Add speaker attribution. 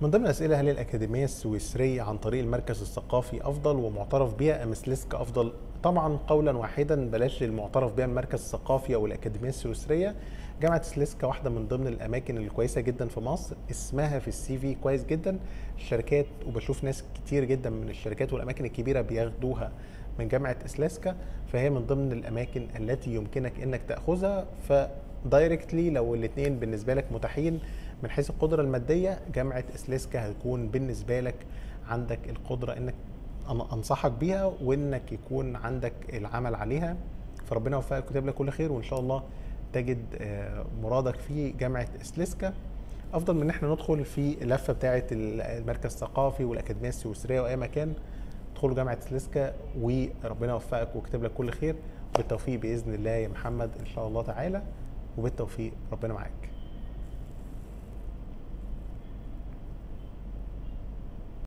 Speaker 1: من ضمن الأسئلة هل الأكاديمية السويسرية عن طريق المركز الثقافي أفضل ومعترف بها أم سليسك أفضل؟ طبعا قولا واحدا بلاش المعترف بها المركز الثقافي أو الأكاديمية السويسرية. جامعة سليسكا واحدة من ضمن الأماكن الكويسة جدا في مصر. اسمها في السي في كويس جدا. الشركات وبشوف ناس كتير جدا من الشركات والأماكن الكبيرة بياخدوها من جامعة اسلاسكا فهي من ضمن الأماكن التي يمكنك إنك تأخذها. فدايركتلي لو الاثنين بالنسبة لك متاحين من حيث القدرة المادية جامعة اسلاسكا هتكون بالنسبة لك عندك القدرة إنك أنا أنصحك بيها وإنك يكون عندك العمل عليها. فربنا يوفقك ويكتب لك كل خير وإن شاء الله تجد آه، مرادك في جامعة اسلسكا أفضل من إن إحنا ندخل في اللفة بتاعه المركز الثقافي والأكاديمية السويسرية وأي مكان ادخلوا جامعة اسلسكا وربنا يوفقك ويكتب لك كل خير. بالتوفيق بإذن الله يا محمد إن شاء الله تعالى. وبالتوفيق ربنا معاك.